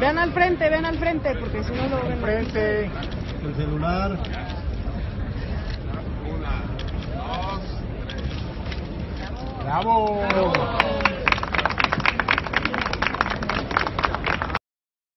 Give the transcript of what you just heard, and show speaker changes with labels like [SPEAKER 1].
[SPEAKER 1] Vean al frente, vean al frente, porque si no lo ven.
[SPEAKER 2] Frente, el celular.
[SPEAKER 3] Una, dos, tres.
[SPEAKER 2] ¡Bravo!